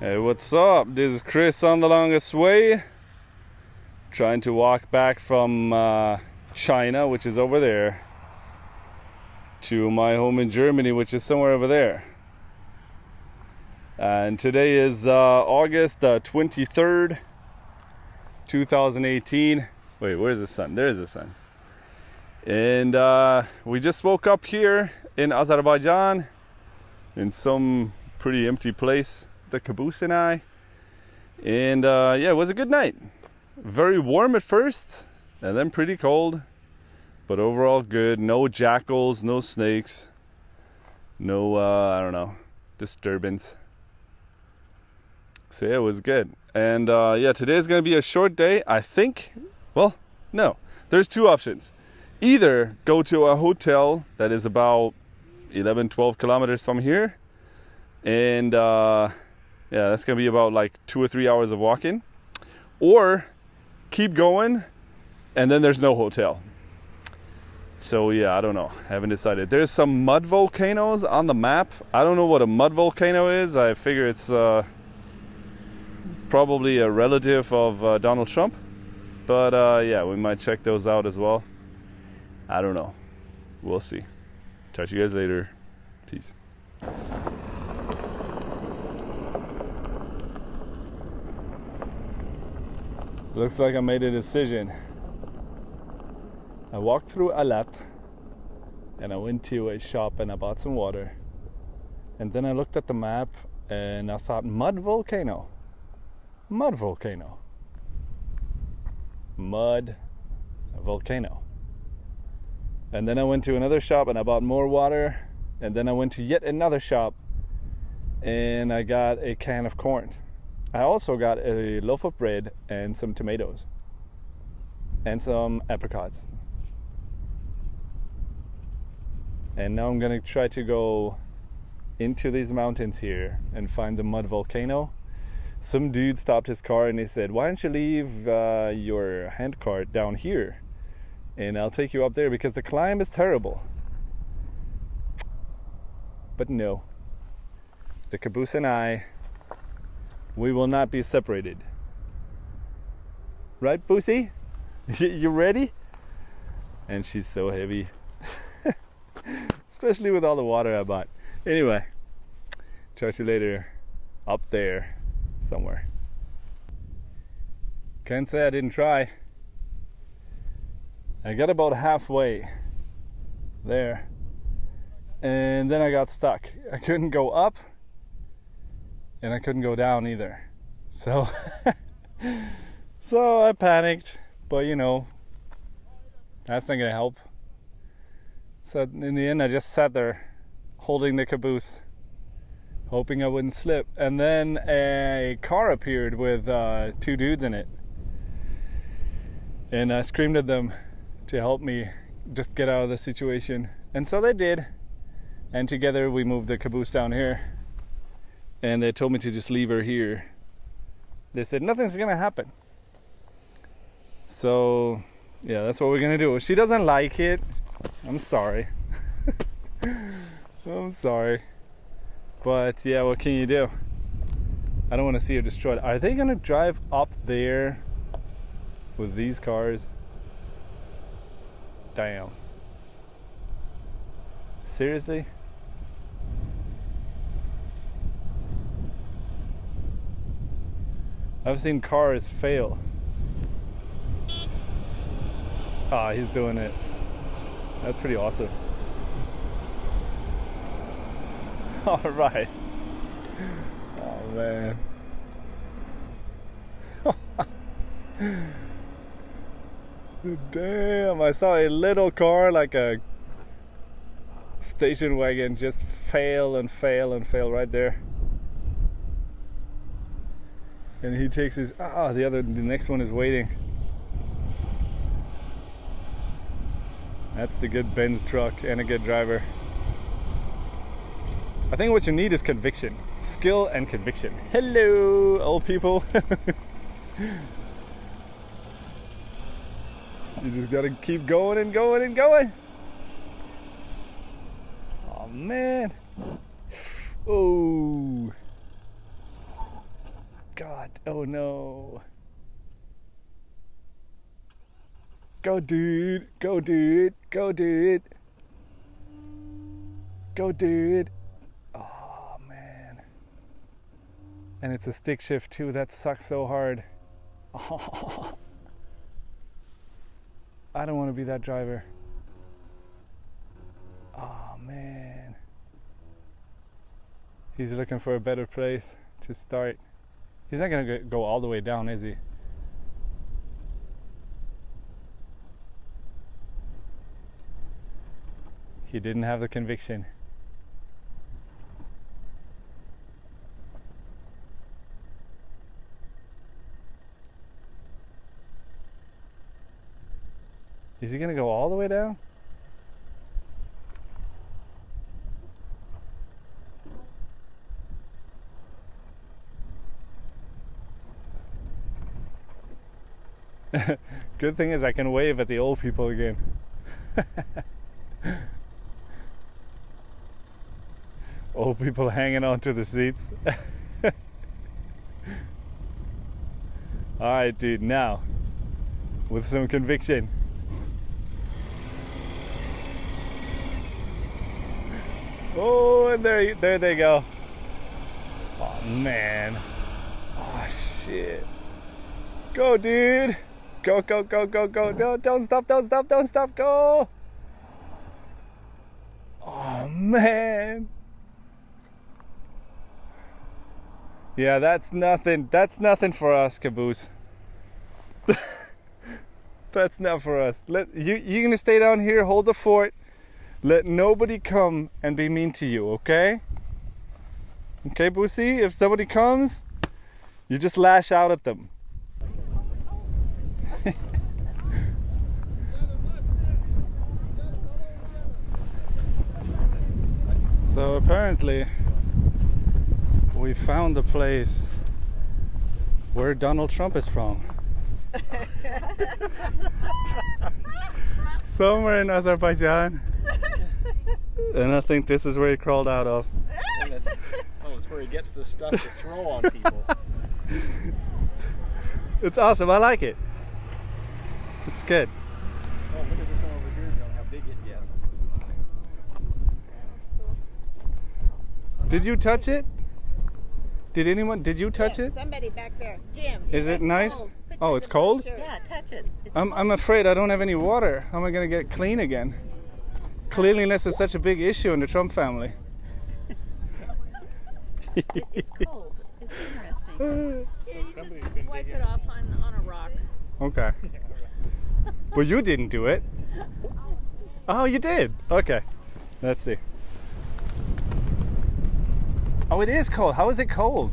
Hey, what's up? This is Chris on the longest way. Trying to walk back from uh, China, which is over there, to my home in Germany, which is somewhere over there. And today is uh, August uh, 23rd, 2018. Wait, where's the sun? There's the sun. And uh, we just woke up here in Azerbaijan in some pretty empty place the caboose and I. And uh, yeah, it was a good night. Very warm at first, and then pretty cold, but overall good. No jackals, no snakes, no uh, I don't know disturbance. So yeah, it was good. And uh, yeah, today is gonna be a short day. I think. Well, no. There's two options. Either go to a hotel that is about 11, 12 kilometers from here, and uh, yeah, that's gonna be about like two or three hours of walking. Or keep going and then there's no hotel. So yeah, I don't know. I haven't decided. There's some mud volcanoes on the map. I don't know what a mud volcano is. I figure it's uh, probably a relative of uh, Donald Trump. But uh, yeah, we might check those out as well. I don't know. We'll see. Talk to you guys later. Peace. Looks like I made a decision. I walked through Alat and I went to a shop and I bought some water. And then I looked at the map and I thought, mud volcano. Mud volcano. Mud volcano. And then I went to another shop and I bought more water. And then I went to yet another shop and I got a can of corn. I also got a loaf of bread and some tomatoes and some apricots. And now I'm gonna try to go into these mountains here and find the mud volcano. Some dude stopped his car and he said, Why don't you leave uh, your handcart down here? And I'll take you up there because the climb is terrible. But no, the caboose and I we will not be separated. Right, Pussy? you ready? And she's so heavy. Especially with all the water I bought. Anyway, talk you later up there somewhere. Can't say I didn't try. I got about halfway there and then I got stuck. I couldn't go up and I couldn't go down either. So so I panicked, but you know, that's not gonna help. So in the end I just sat there holding the caboose, hoping I wouldn't slip. And then a car appeared with uh, two dudes in it. And I screamed at them to help me just get out of the situation. And so they did. And together we moved the caboose down here and they told me to just leave her here. They said nothing's gonna happen. So, yeah, that's what we're gonna do. She doesn't like it, I'm sorry. I'm sorry. But yeah, what can you do? I don't want to see her destroyed. Are they gonna drive up there with these cars? Damn. Seriously? I've seen cars fail. Ah, he's doing it. That's pretty awesome. All right. Oh man. Damn, I saw a little car like a station wagon just fail and fail and fail right there and he takes his ah the other the next one is waiting. That's the good Benz truck and a good driver. I think what you need is conviction skill and conviction. Hello old people. You just gotta keep going and going and going. Oh man. Oh God. Oh no. Go, dude. Go, dude. Go, dude. Go, dude. Oh, man. And it's a stick shift, too. That sucks so hard. Oh. I don't want to be that driver. Oh, man. He's looking for a better place to start. He's not going to go all the way down, is he? He didn't have the conviction. Is he going to go all the way down? Good thing is I can wave at the old people again. old people hanging onto the seats. All right, dude, now with some conviction. Oh, and there, there they go. Oh man. Oh shit. Go, dude. Go, go, go, go, go. No, don't stop, don't stop, don't stop. Go. Oh man. Yeah, that's nothing. That's nothing for us, Caboose. that's not for us. Let you you're gonna stay down here, hold the fort. Let nobody come and be mean to you, okay? Okay, Boosie? If somebody comes, you just lash out at them. so apparently we found the place where Donald Trump is from. Somewhere in Azerbaijan. and I think this is where he crawled out of. oh, it's where he gets the stuff to throw on people. it's awesome. I like it. It's good. Oh, look at this one over here. Don't how big it gets. Did you touch it? Did anyone? Did you touch Yeah, it? Somebody back there. Jim. Is it nice? cold. Oh, it's cold? Yeah, touch it. It's I'm, I'm afraid I don't have any water. How am I going to get clean again? Cleanliness is such a big issue in the Trump family. it's cold. It's interesting. Yeah, you just wipe it off on, on a rock. Okay. Well, you didn't do it. Oh, you did. Okay. Let's see. Oh, it is cold. How is it cold?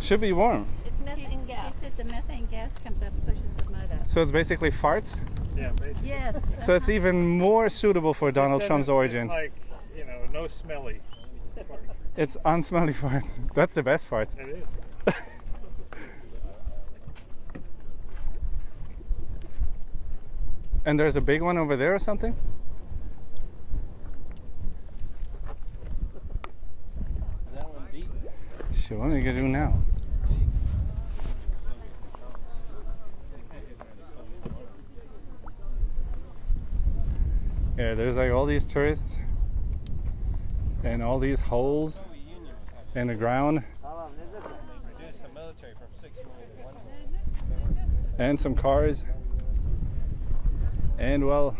Should be warm. It's She, methane she gas. said the methane gas comes up and pushes the mud up. So it's basically farts. Yeah, basically. Yes. So it's even more suitable for Donald Just Trump's doesn't- origins. It's like, you know, no smelly. It's unsmelly farts. That's the best farts. It is. And there's a big one over there or something? That one deep. What are you gonna do now? Yeah, there's like all these tourists and all these holes in the ground to and some cars. And well,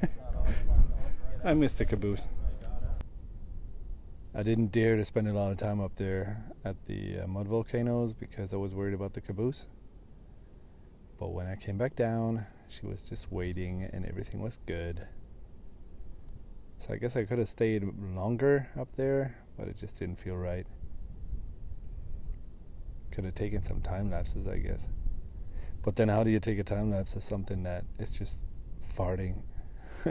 I missed the caboose. I didn't dare to spend a lot of time up there at the uh, mud volcanoes because I was worried about the caboose. But when I came back down, she was just waiting and everything was good. So I guess I could have stayed longer up there, but it just didn't feel right. Could have taken some time lapses, I guess. But then how do you take a time lapse of something that is just farting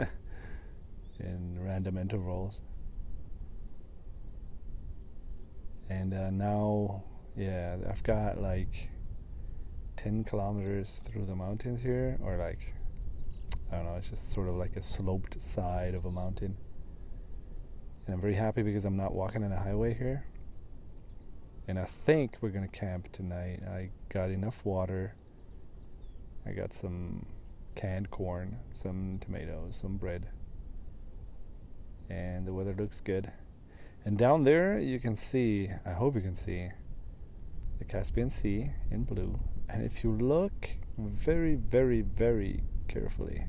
in random intervals? And uh, now, yeah, I've got like 10 kilometers through the mountains here, or like, I don't know, it's just sort of like a sloped side of a mountain. And I'm very happy because I'm not walking on a highway here. And I think we're gonna camp tonight. I got enough water. I got some canned corn, some tomatoes, some bread. And the weather looks good. And down there you can see, I hope you can see, the Caspian Sea in blue. And if you look very, very, very carefully,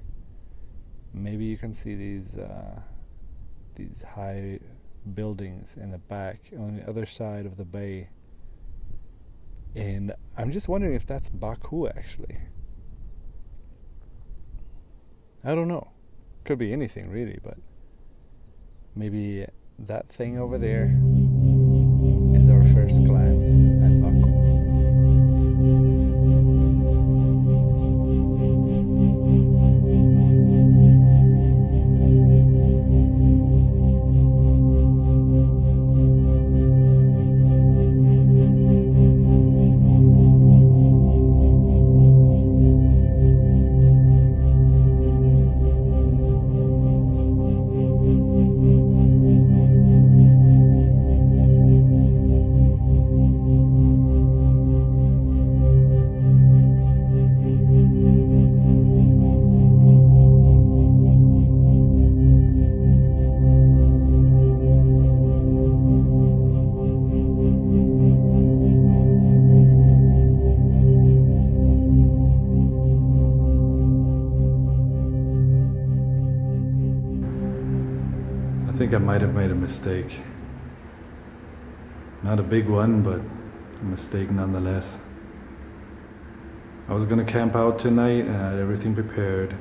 maybe you can see these uh, these high buildings in the back on the other side of the bay. And I'm just wondering if that's Baku actually. I don't know. Could be anything really, but maybe that thing over there think I might have made a mistake. Not a big one, but a mistake nonetheless. I was gonna camp out tonight and I had everything prepared.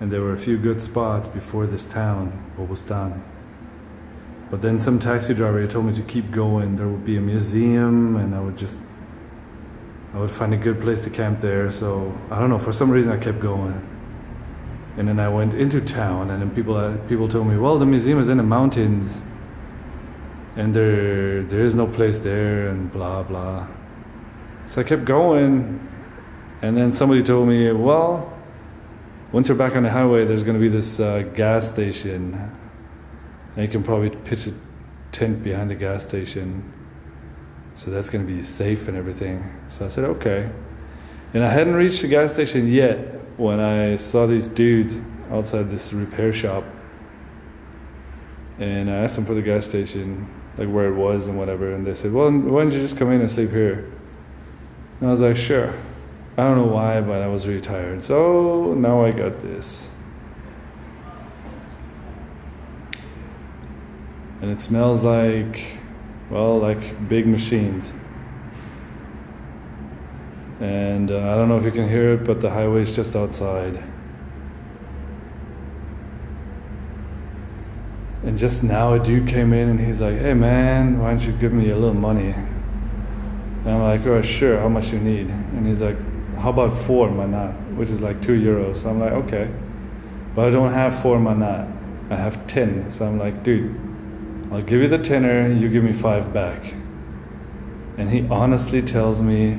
And there were a few good spots before this town, Qobustan. But then some taxi driver told me to keep going. There would be a museum and I would just I would find a good place to camp there. So I don't know, for some reason I kept going. And then I went into town, and then people uh, people told me, "Well, the museum is in the mountains, and there there is no place there," and blah blah. So I kept going, and then somebody told me, "Well, once you're back on the highway, there's going to be this uh, gas station, and you can probably pitch a tent behind the gas station, so that's going to be safe and everything." So I said, "Okay," and I hadn't reached the gas station yet when I saw these dudes outside this repair shop, and I asked them for the gas station, like where it was and whatever, and they said, "Well, why don't you just come in and sleep here?" And I was like, "Sure." I don't know why, but I was really tired, so now I got this, and it smells like, well, like big machines. And uh, I don't know if you can hear it, but the highway is just outside. And just now, a dude came in and he's like, "Hey man, why don't you give me a little money?" And I'm like, "Oh sure, how much you need?" And he's like, "How about four manat, which is like two euros?" So I'm like, "Okay," but I don't have four manat. I have ten. So I'm like, "Dude, I'll give you the tenner. You give me five back." And he honestly tells me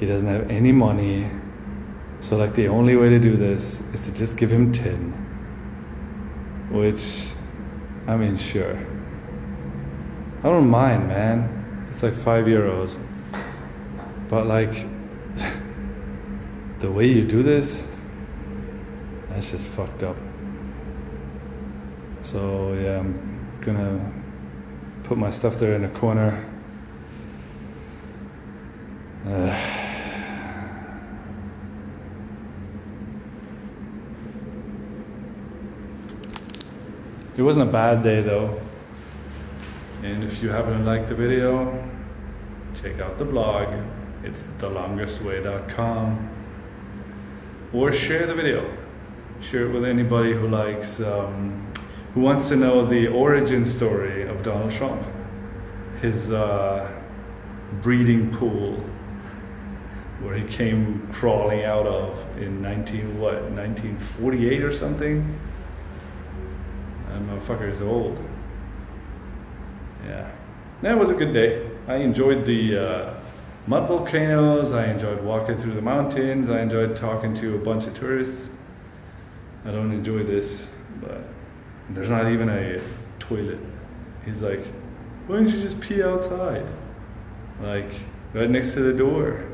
he doesn't have any money. So like the only way to do this is to just give him 10. Which I mean sure. I don't mind, man. It's like 5 euros. But like the way you do this that's just fucked up. So yeah, I'm gonna put my stuff there in a corner. Uh, It wasn't a bad day though. And if you haven't liked the video, check out the blog. It's thelongestway.com. Or share the video. Share it with anybody who likes, um, who wants to know the origin story of Donald Trump. His uh, breeding pool where he came crawling out of in 19 what 1948 or something motherfucker is old. Yeah. That was a good day. I enjoyed the uh, mud volcanoes. I enjoyed walking through the mountains. I enjoyed talking to a bunch of tourists. I don't enjoy this, but there's not even a toilet. He's like, Why don't you just pee outside? Like, right next to the door.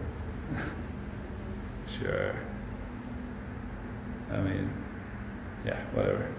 sure. I mean, yeah, whatever.